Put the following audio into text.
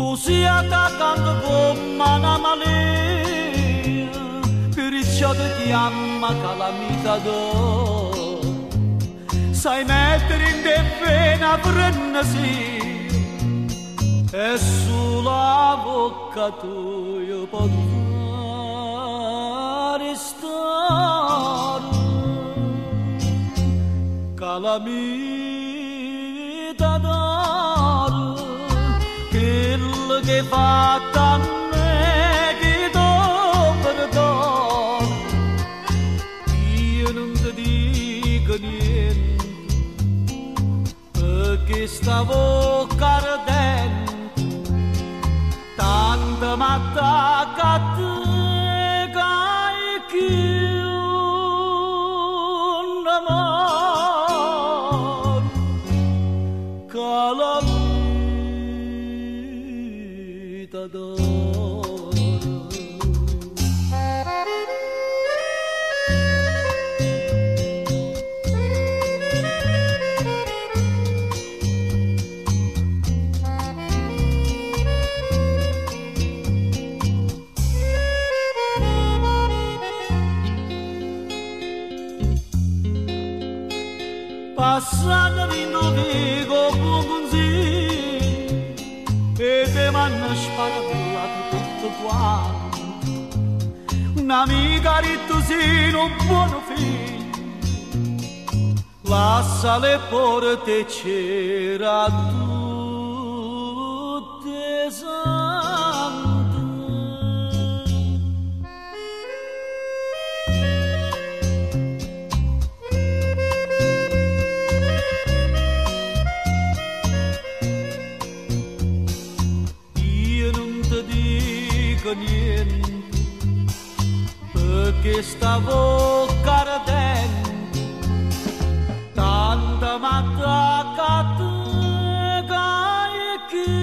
atacando gomma na malia perciò ti chiama calamita do sai mettere in defena prennasi e sulla bocca tua io posso fare stare calamita quello che fatta a me che do perdono io non ti dico niente perché sta bocca ardente tanto m'attacca t'adoro. Passada di novigo te manna sparato tutto quanto Un'amica ritusino un buono figlio Lascia le porte c'era tutte caliente perché sta bocca ardente tanta matta cattiva che